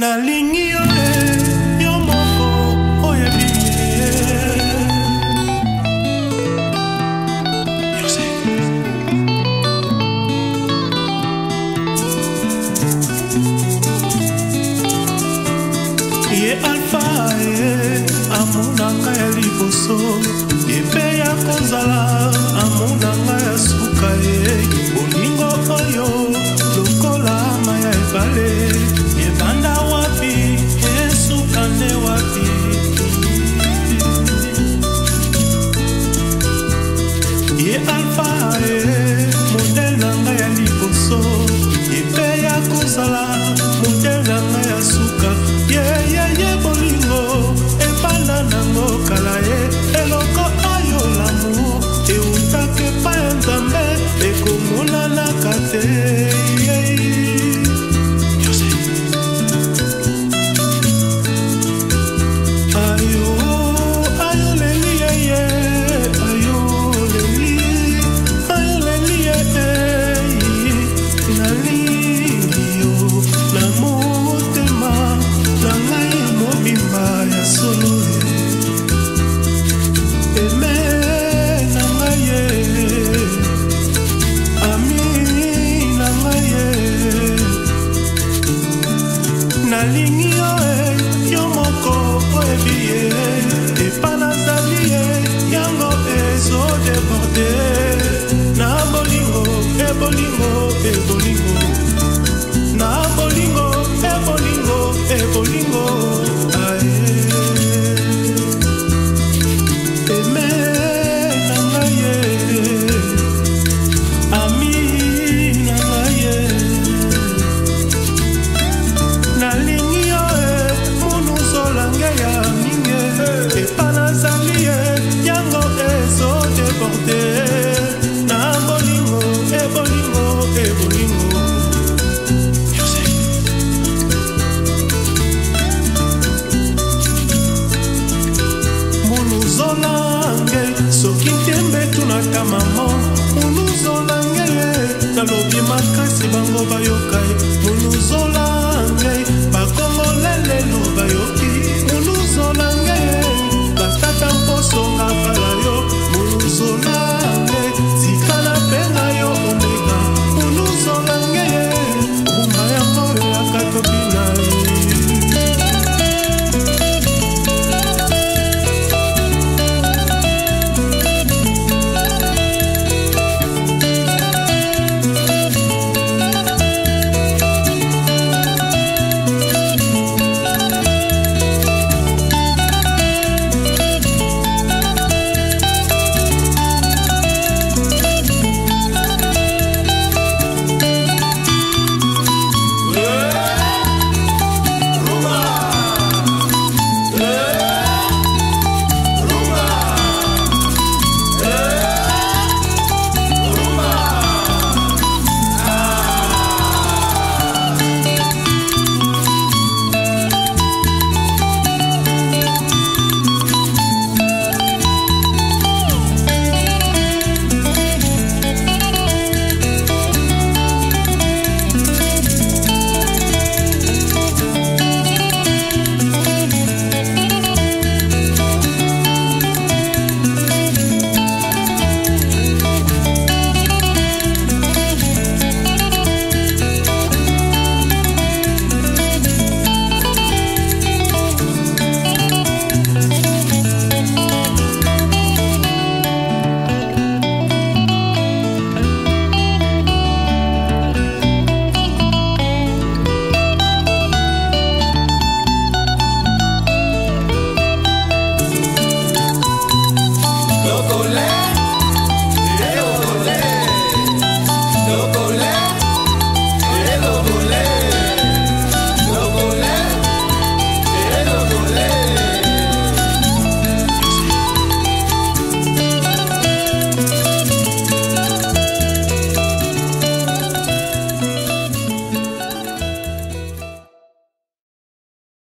nalingi yo yo moko oyebi ye alfa ye amonanga ya liboso epe ya kozala amonanga ya suka ye bolingo oyo lokola ma ya ebale sala nalingi yo eh, yo moko oyebi ye eh. mama boluzola ngai ye nalobi makasi bango bayoka ye boluzola